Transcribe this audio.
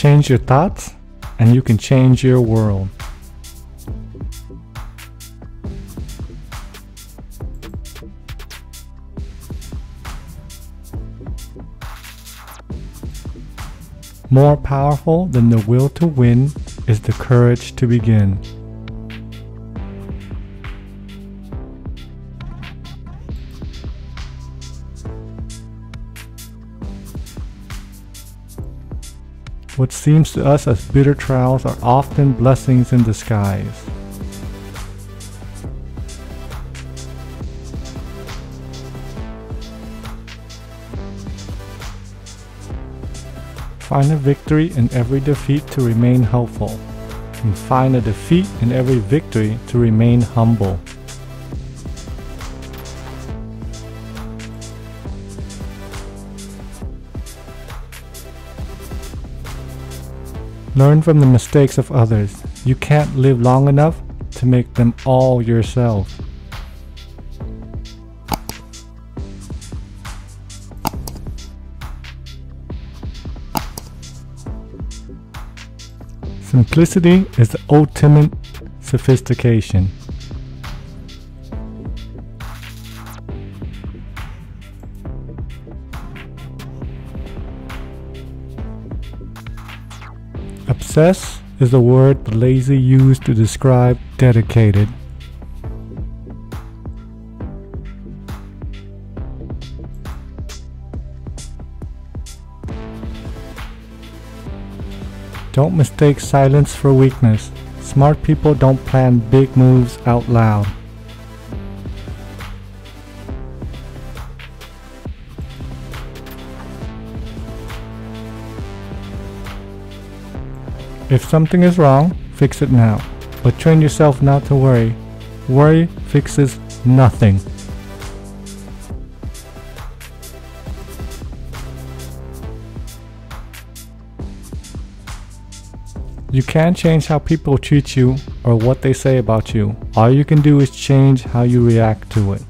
Change your thoughts, and you can change your world. More powerful than the will to win is the courage to begin. What seems to us as bitter trials are often blessings in disguise. Find a victory in every defeat to remain hopeful, and find a defeat in every victory to remain humble. Learn from the mistakes of others. You can't live long enough to make them all yourself. Simplicity is the ultimate sophistication. Obsess is the word the lazy use to describe dedicated. Don't mistake silence for weakness. Smart people don't plan big moves out loud. If something is wrong, fix it now. But train yourself not to worry. Worry fixes nothing. You can't change how people treat you or what they say about you. All you can do is change how you react to it.